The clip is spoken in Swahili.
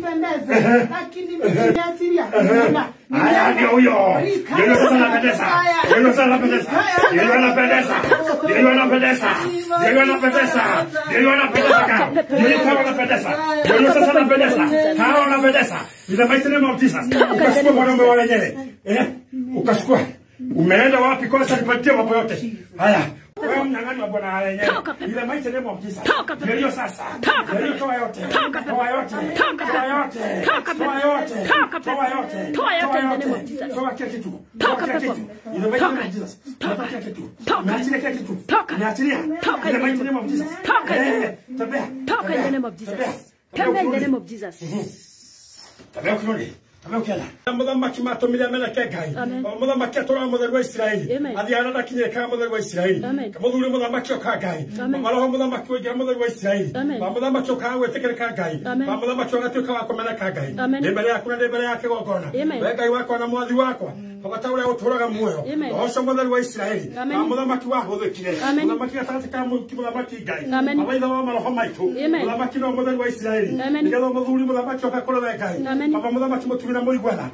kunipendeza lakini mkiniachilia Haya ndio huyo. Ndio sasa anapendeza. Ndio sasa anapendeza. Ndio anapendeza. Ndio anapendeza. Ndio anapendeza. Ndio anapendeza. Ndio kama anapendeza. Ndio sasa anapendeza. Kama anapendeza. Ila maisha ni mautisa. Ukachukua mwanaume wa wenyewe. Eh? Ukachukua. Umeenda wapi kwanza nipatie mambo yote. Haya. Wewe mnyang'ani wa bwana wenyewe. Ile maisha ni mautisa. Ndio sasa. Hiyo toa yote. Toa yote. Toa yote. Toa yote. Toa yote. Toa yote Toa kila kitu. Toka pepo. kitu. In the mighty name Toka. Toka. Kila kitu. Toka. Naachilia kila kitu. Toka. Naachilia. Toka Jesus. Toka in the Eh, name- Tembea. Toka in the name of Jesus. Tembea. In the name of Jesus. Tembea ukirudi. Muthamaki matumire ameneke Ngai. Amen. Muthamaki atũraga mũtheru wa Isiraeli. Amen. Athiana ndakinyĩrĩkaga mũtheru wa Isiraeli. Mũthuri mũthamaki oka Ngai. Maroho mũthamaki ũingĩra mũtheru wa Isiraeli. Wa mũthamaki ũkaga gwĩtĩkĩrĩka Ngai. Wa mũthamaki ũgatuĩka wa kũmeneka Ngai. Ndĩ mbere yaku na ndĩ mbere ya kĩgongona. We Ngai wakwa na mwathi wakwa. Ũrĩa ũtũraga muoyo. Amen. Ũcio wa Isiraeli. Amen. Wa mũthamaki wahũthĩkire. Amen. Mũthamaki gatagatĩ ka mũthamaki Ngai. Amen. Wa maroho maitũ. Mũthamaki no mũtheru wa Isiraeli. Nĩgetha mũthuri mũthamaki oka kũrĩ we Ngai. Baba mũthamaki mũtumi na mũiguana